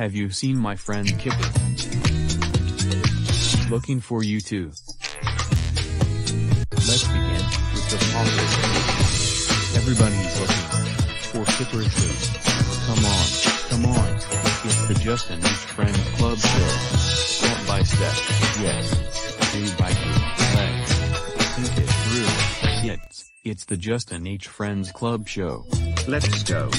Have you seen my friend Kipper? Looking for you too. Let's begin with the following. Everybody's looking for Kipper's Clues. Come on, come on. It's the Justin H. Friend Club show. Step by step, yes. Day by day, let's think it through. It's, it's the Justin H. Friends Club show. Let's go.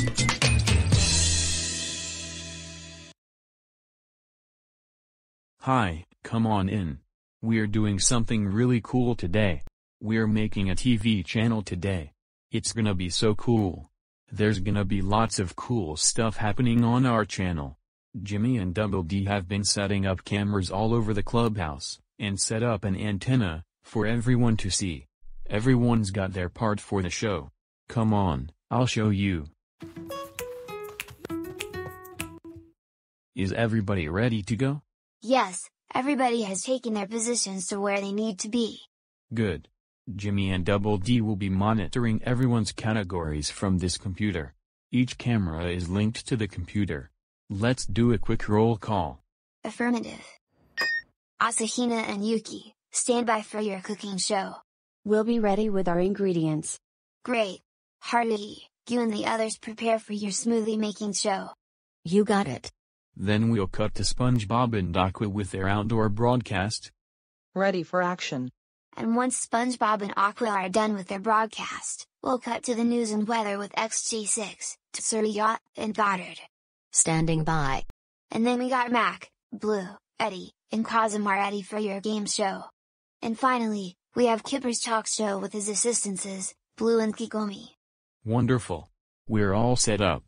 Hi, come on in. We're doing something really cool today. We're making a TV channel today. It's gonna be so cool. There's gonna be lots of cool stuff happening on our channel. Jimmy and Double D have been setting up cameras all over the clubhouse, and set up an antenna, for everyone to see. Everyone's got their part for the show. Come on, I'll show you. Is everybody ready to go? Yes, everybody has taken their positions to where they need to be. Good. Jimmy and Double D will be monitoring everyone's categories from this computer. Each camera is linked to the computer. Let's do a quick roll call. Affirmative. Asahina and Yuki, stand by for your cooking show. We'll be ready with our ingredients. Great. Haruhi, you and the others prepare for your smoothie making show. You got it. Then we'll cut to SpongeBob and Aqua with their outdoor broadcast. Ready for action. And once SpongeBob and Aqua are done with their broadcast, we'll cut to the news and weather with XG6, Tsurya, and Goddard. Standing by. And then we got Mac, Blue, Eddie, and Kazuma ready for your game show. And finally, we have Kipper's talk show with his assistants, Blue and Kikomi. Wonderful. We're all set up.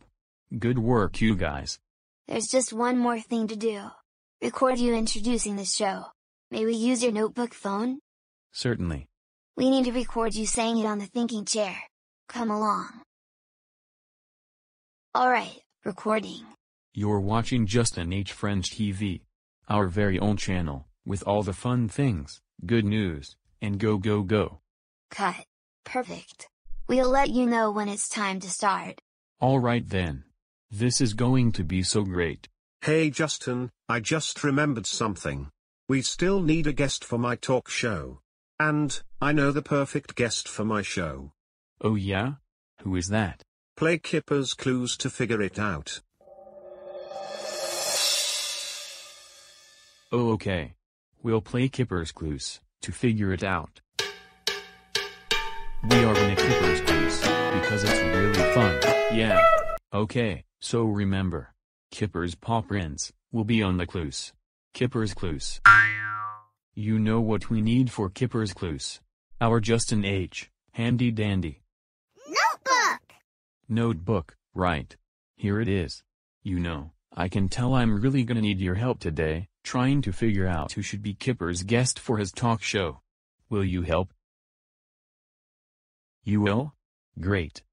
Good work you guys. There's just one more thing to do. Record you introducing the show. May we use your notebook phone? Certainly. We need to record you saying it on the thinking chair. Come along. Alright, recording. You're watching Justin H. Friends TV. Our very own channel, with all the fun things, good news, and go go go. Cut. Perfect. We'll let you know when it's time to start. Alright then. This is going to be so great. Hey Justin, I just remembered something. We still need a guest for my talk show. And, I know the perfect guest for my show. Oh yeah? Who is that? Play Kipper's clues to figure it out. Oh okay. We'll play Kipper's Clues, to figure it out. We are in a Kipper's Clues, because it's really fun, yeah. Okay, so remember. Kipper's paw prints, will be on the clues. Kipper's Clues. You know what we need for Kipper's Clues. Our Justin H. Handy dandy. Notebook! Notebook, right. Here it is. You know, I can tell I'm really gonna need your help today, trying to figure out who should be Kipper's guest for his talk show. Will you help? You will? Great.